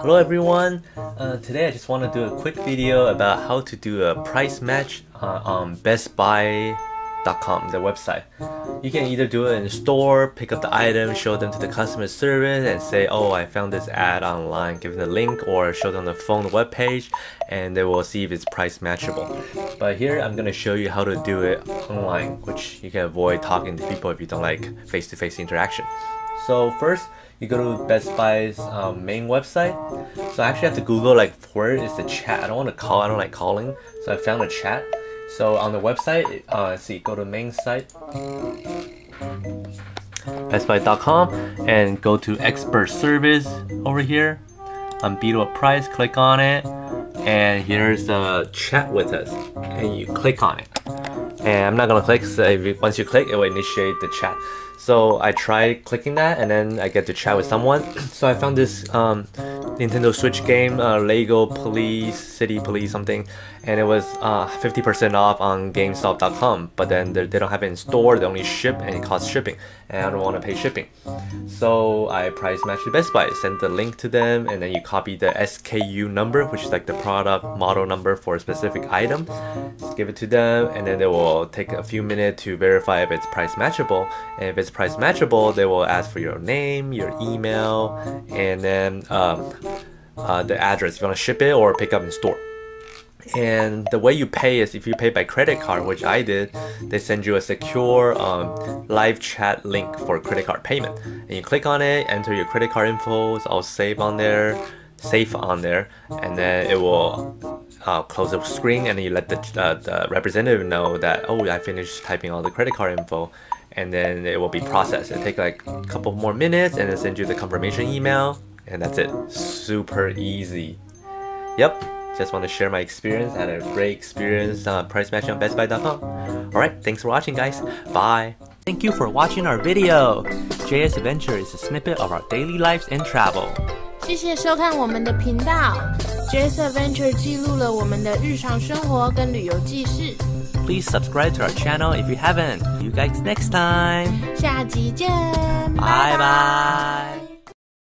Hello everyone. Uh, today I just want to do a quick video about how to do a price match uh, on BestBuy.com, the website. You can either do it in store, pick up the item, show them to the customer service, and say, "Oh, I found this ad online." Give them the link, or show them the phone web page, and they will see if it's price matchable. But here I'm gonna show you how to do it online, which you can avoid talking to people if you don't like face-to-face -face interaction. So first, you go to Best Buy's um, main website. So I actually have to Google like where is the chat. I don't want to call. I don't like calling. So I found a chat. So on the website, uh, see, go to main site, bestbuy.com, and go to expert service over here. Unbeatable price. Click on it, and here's the chat with us, and you click on it. And I'm not gonna click. So once you click, it will initiate the chat. So I tried clicking that and then I get to chat with someone. So I found this um, Nintendo Switch game, uh, Lego Police, City Police something, and it was 50% uh, off on GameStop.com. But then they don't have it in store, they only ship and it costs shipping, and I don't want to pay shipping. So I price matched to Best Buy, send the link to them, and then you copy the SKU number, which is like the product model number for a specific item, give it to them, and then they will take a few minutes to verify if it's price matchable. And if it's price matchable, they will ask for your name, your email, and then um, uh, the address if you want to ship it or pick up in store. And the way you pay is if you pay by credit card, which I did, they send you a secure um, live chat link for credit card payment. And you click on it, enter your credit card info, it's all save on there, safe on there, and then it will uh, close the screen and you let the, uh, the representative know that, oh, I finished typing all the credit card info and then it will be processed. It take like a couple more minutes and then send you the confirmation email and that's it. Super easy. Yep, just want to share my experience. I had a great experience uh, price matching on BestBuy.com. Alright, thanks for watching guys. Bye. Thank you for watching our video. JS Adventure is a snippet of our daily lives and travel. 谢谢收看我们的频道，JS Adventure 记录了我们的日常生活跟旅游记事。 Please subscribe to our channel if you haven't. See you guys next time. 下集见，拜拜。